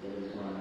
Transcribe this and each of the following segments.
เ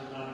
and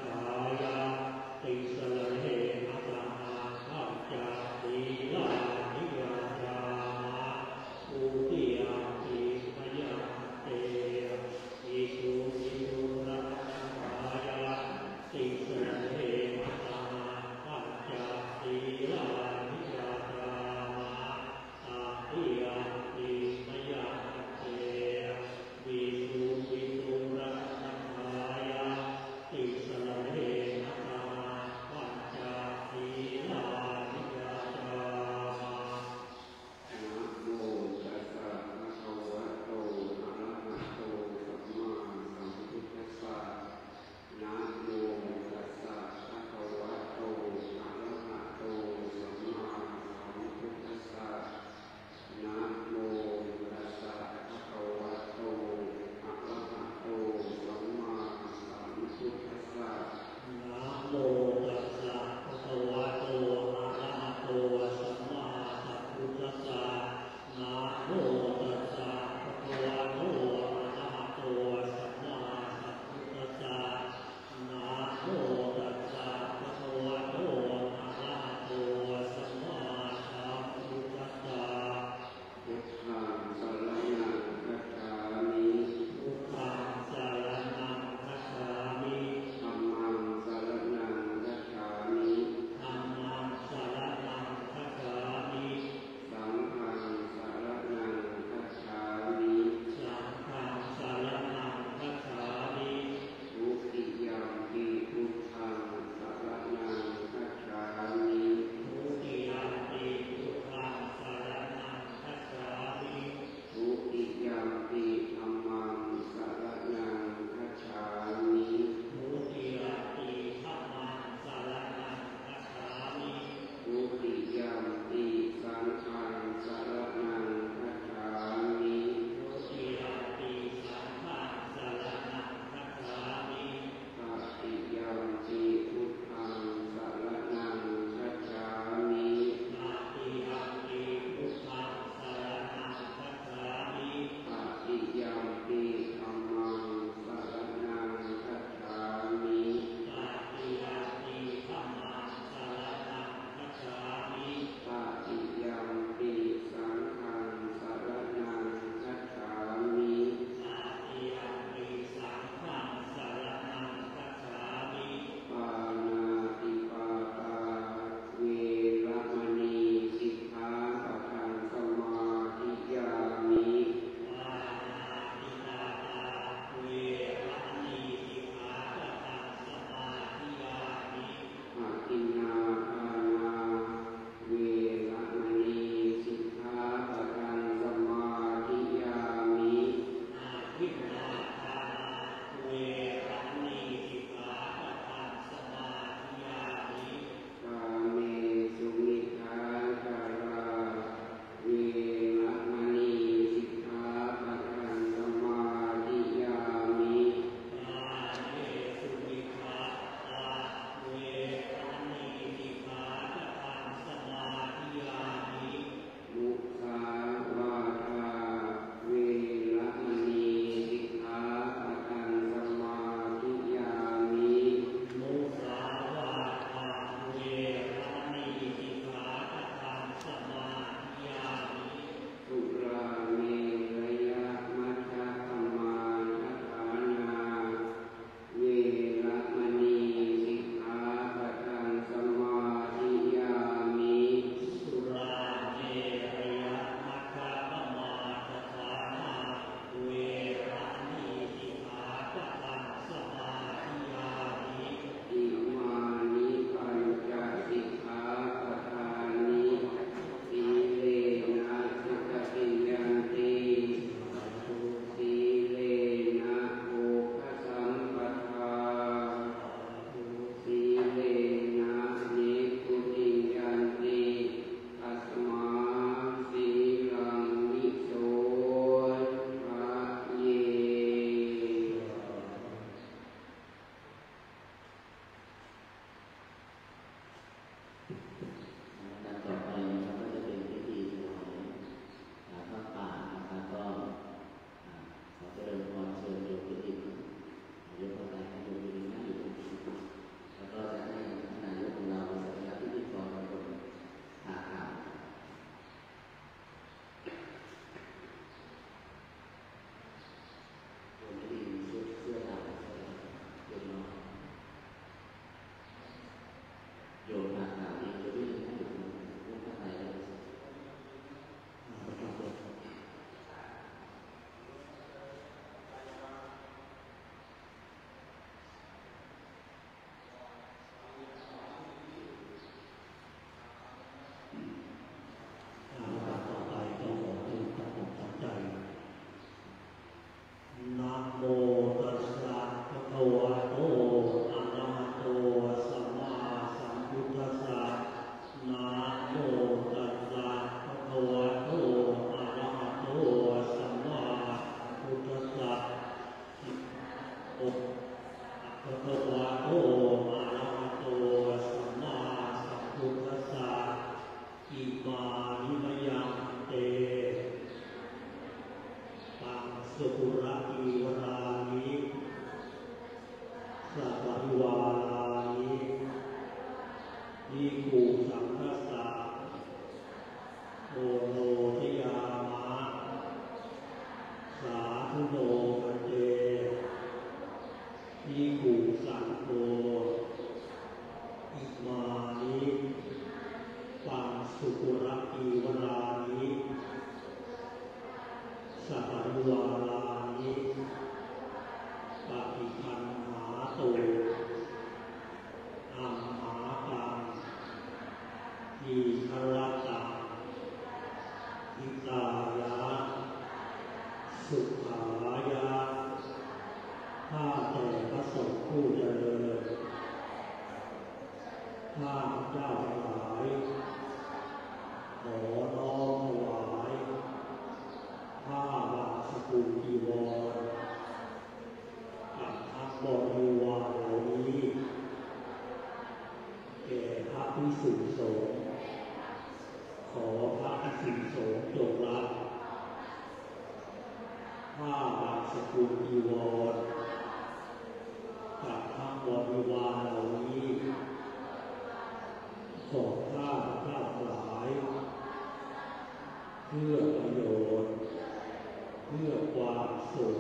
เพื่อความสุข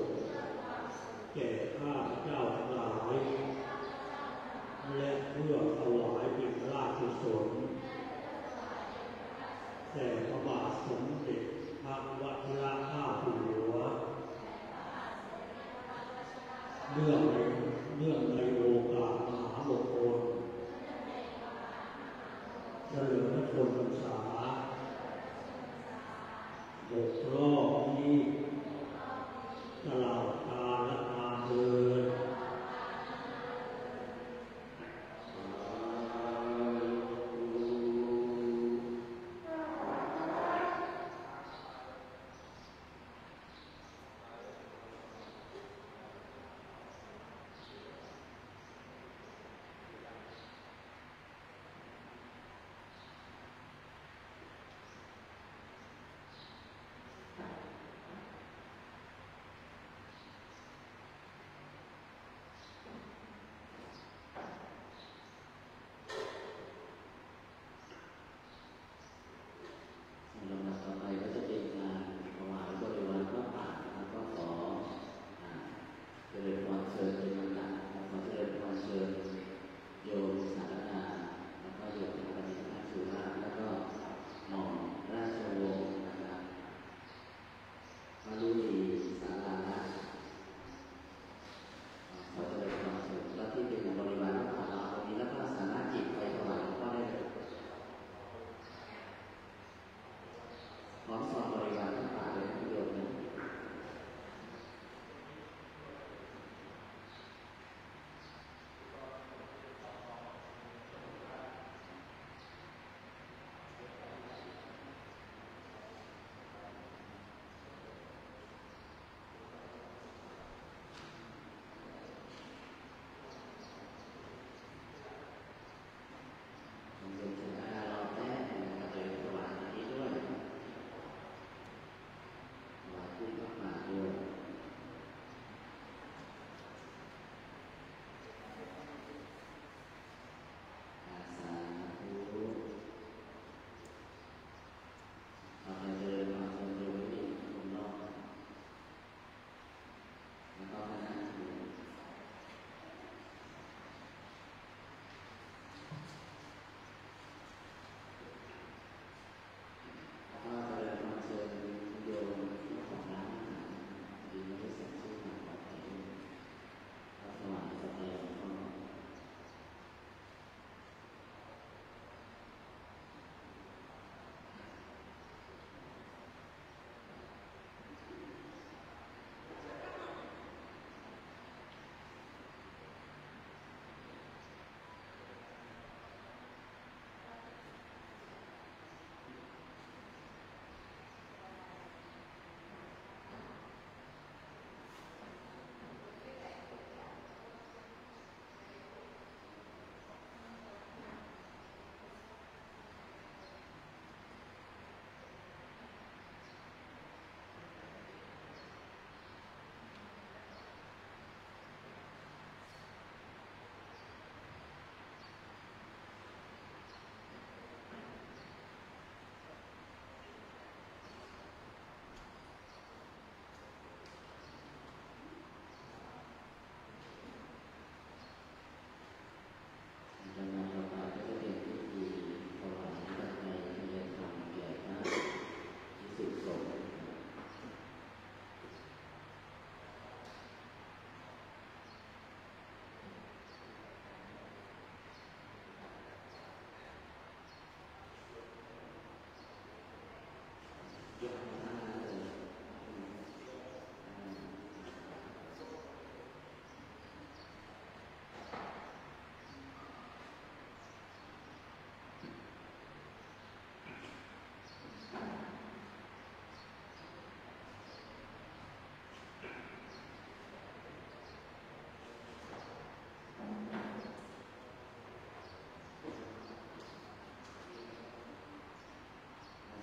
แก่ข้าพเจ้าหลาย และเพื่อถวายเป็นราชสุศลแต่พระบาทสมเด็จพระวัชิระข้าพหัวเรื่องเรื่องในโอกาสมหามงคลเฉลิมพระชนมพรรษาหกรอบ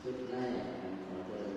ชุดแร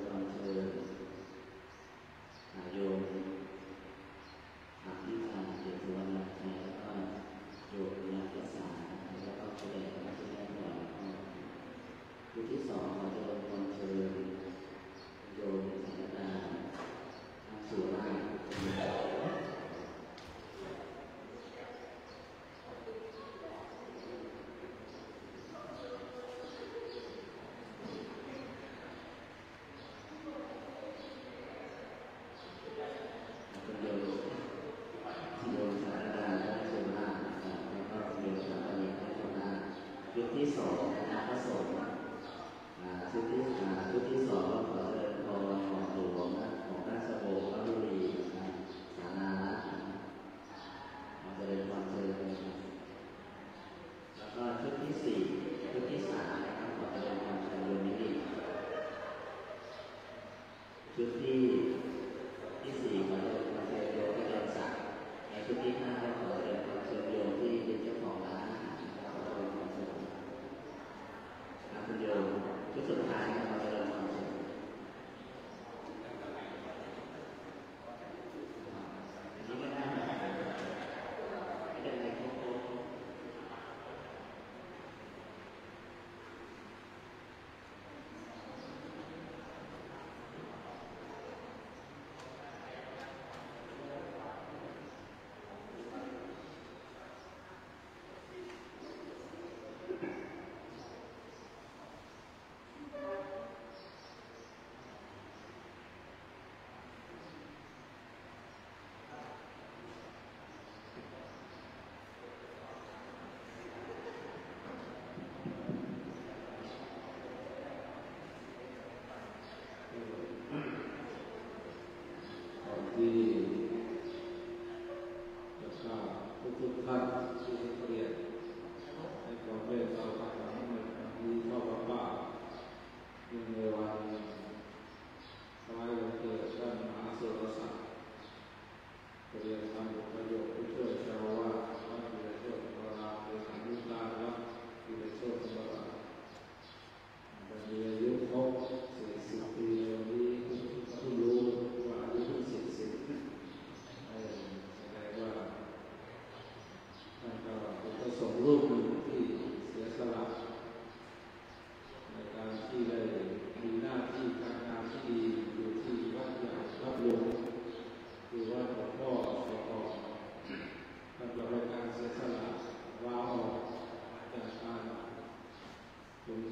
เป็น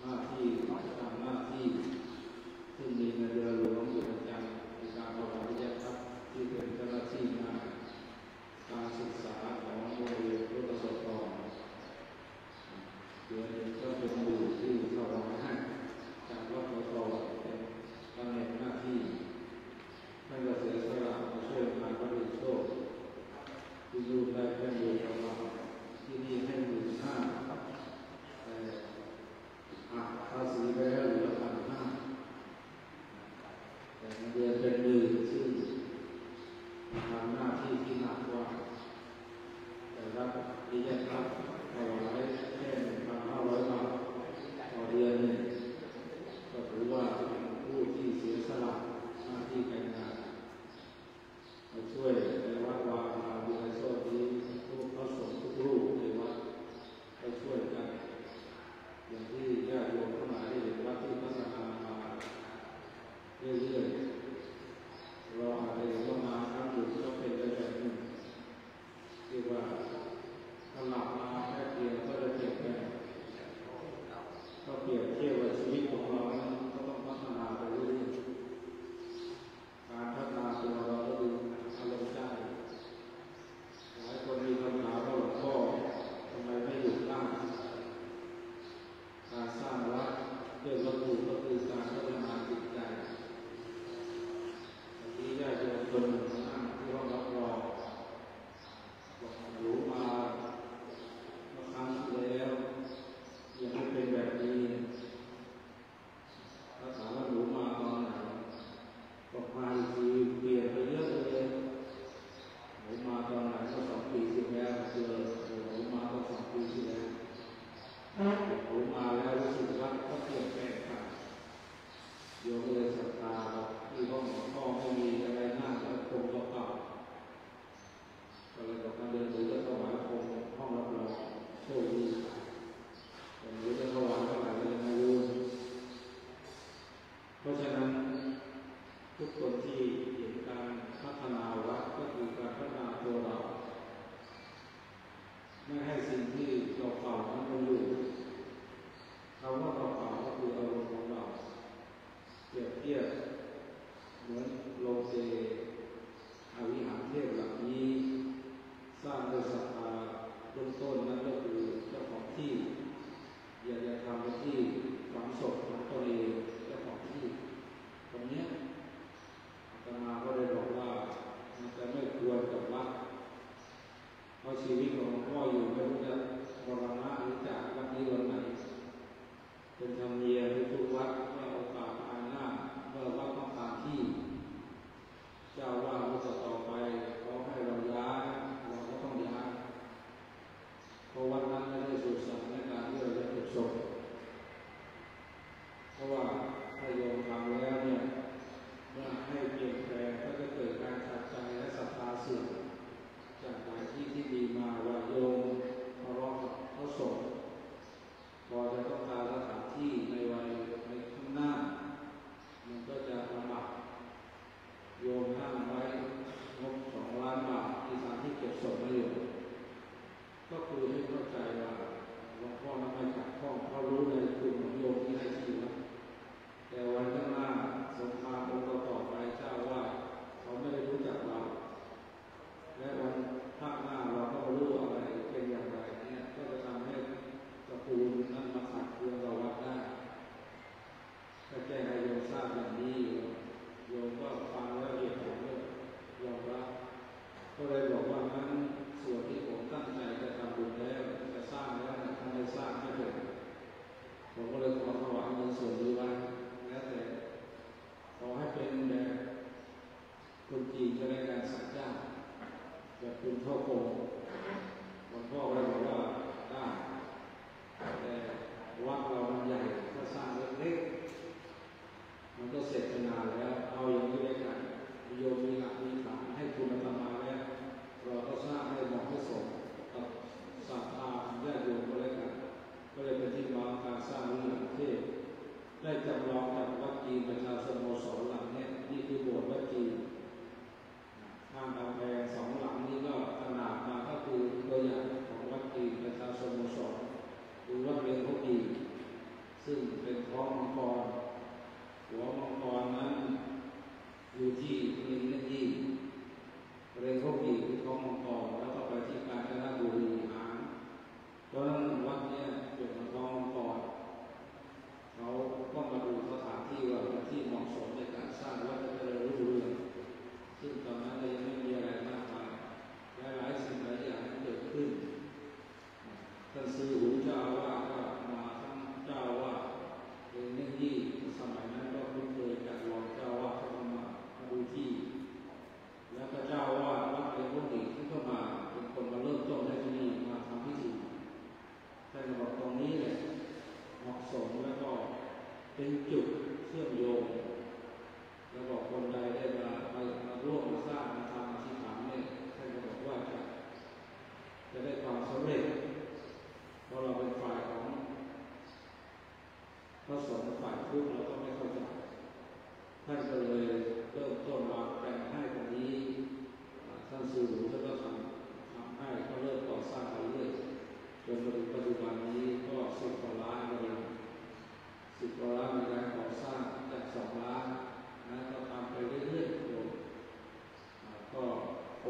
หน้าที่ทำหน้าที่ที่มีในเรือ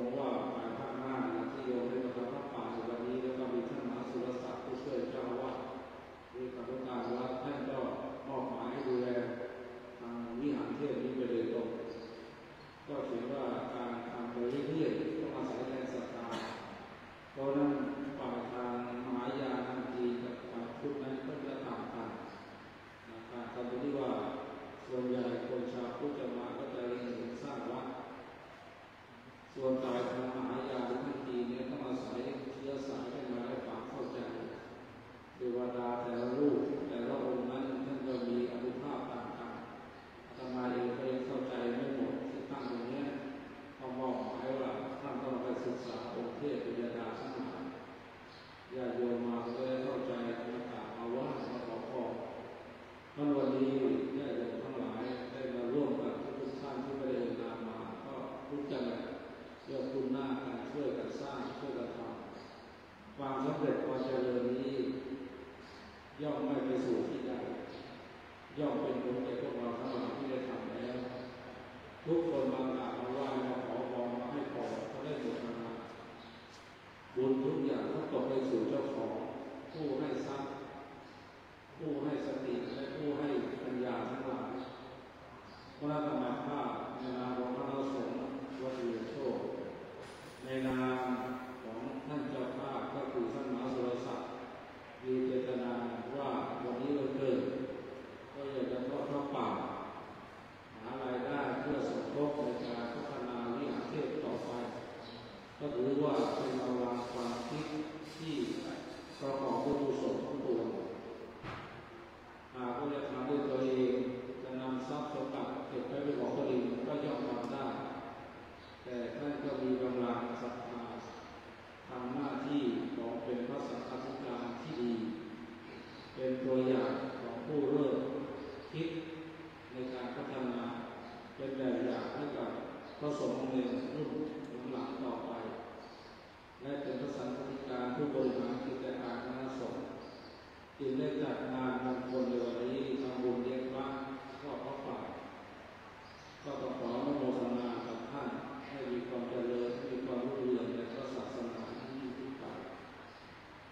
Vamos lá.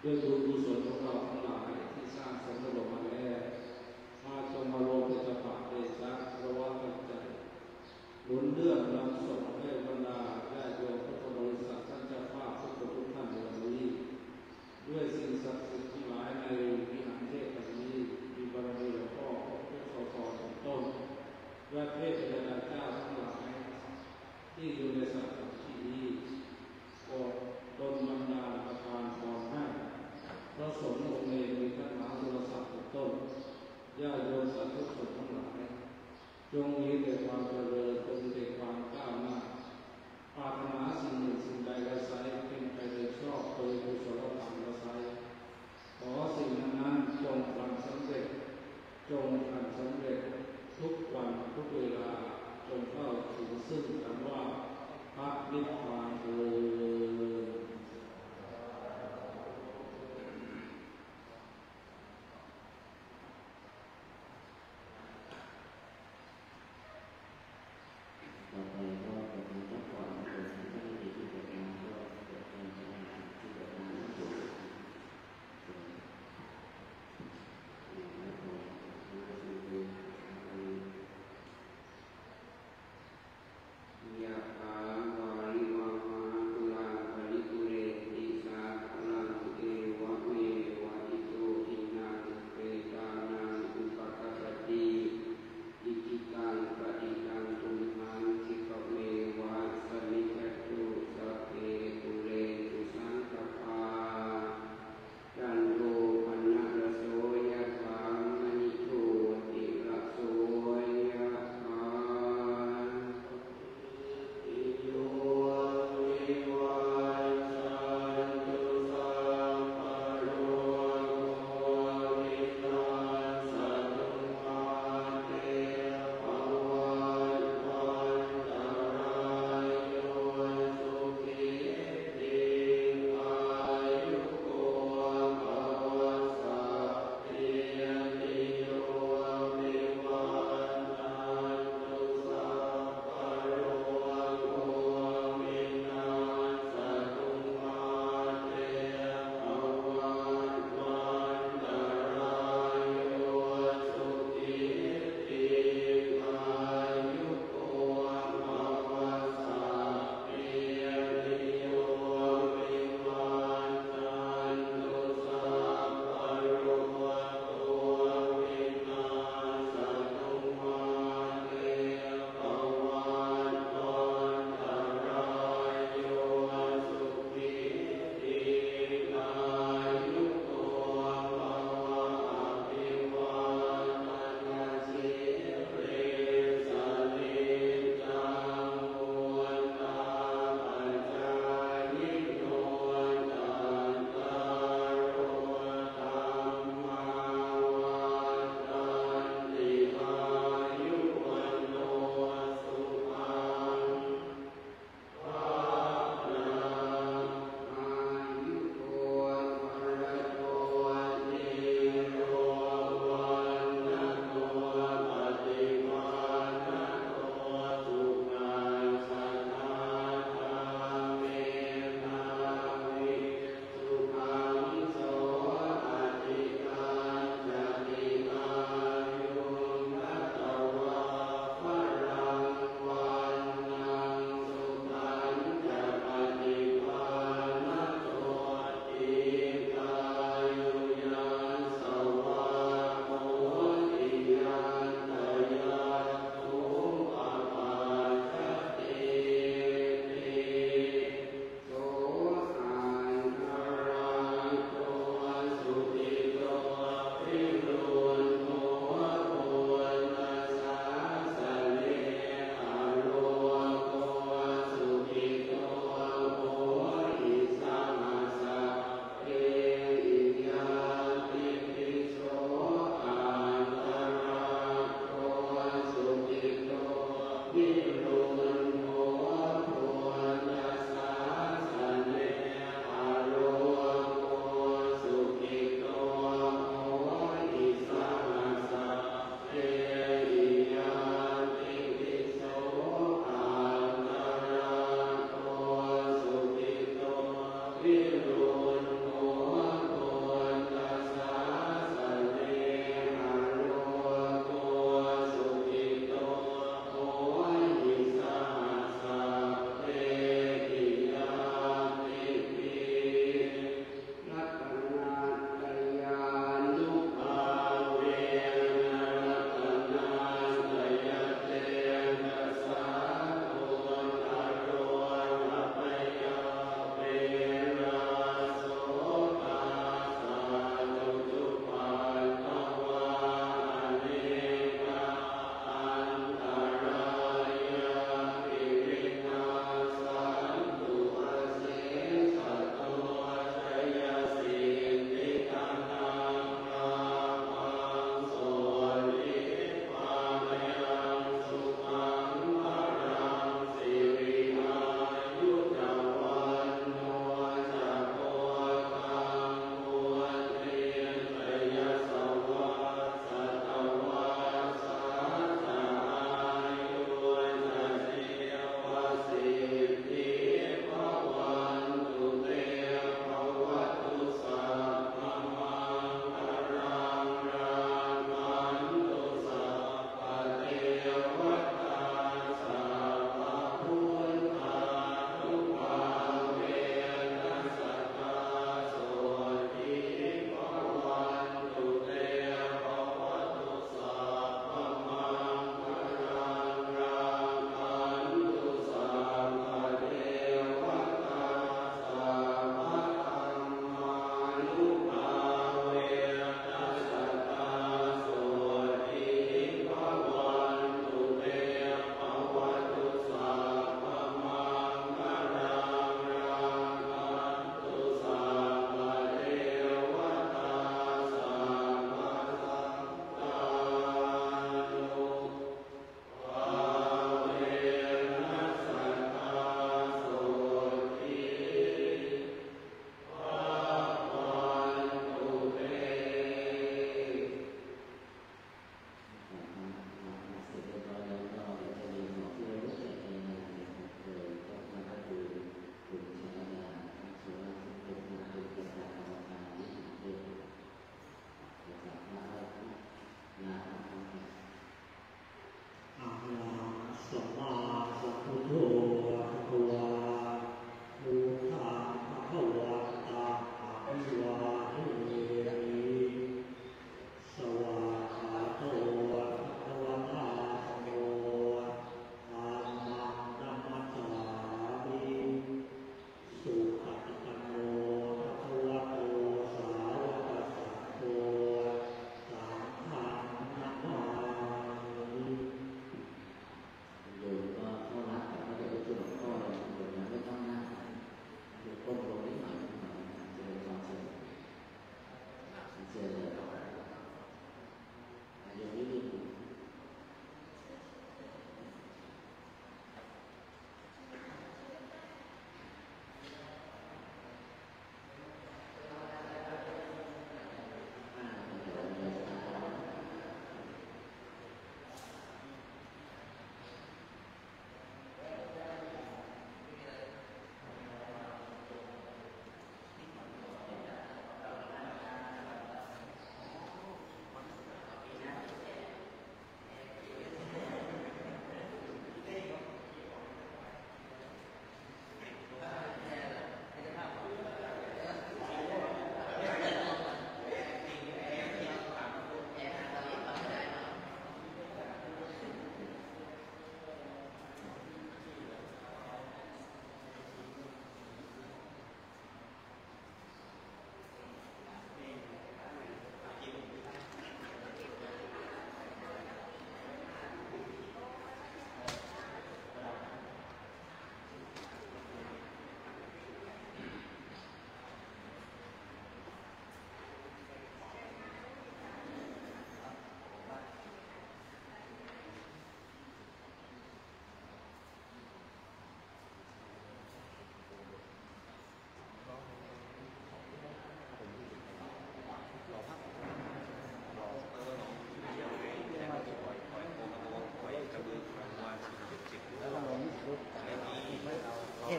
ด้วยบุญกุศลของเราทั้งหลายที่สร้างสมรรมาแล้วมาชมารมเป็นจักรพรรดิะระวังกันใจหนุนเลือกนำส่งให้บรรดาญาติโยมพุทธบริษัทท่านเจ้าภาพทุกคนทุกท่านในวันนี้ด้วยสิ่งศักดิ์สิทธิ์ทั้หลาย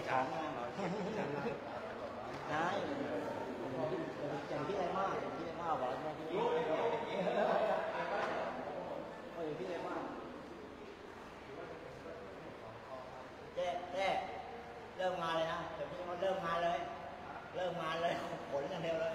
ของไงได้อย่างพี่อะไรมากอย่างพี่อะไรมากบอกว่าพี่เออพี่อะไรมากเจ๊เจ๊เริ่มงานเลยนะเดี๋ยวพี่เขาเริ่มงานเลย เริ่มงานเลยขนอย่างเดียวเลย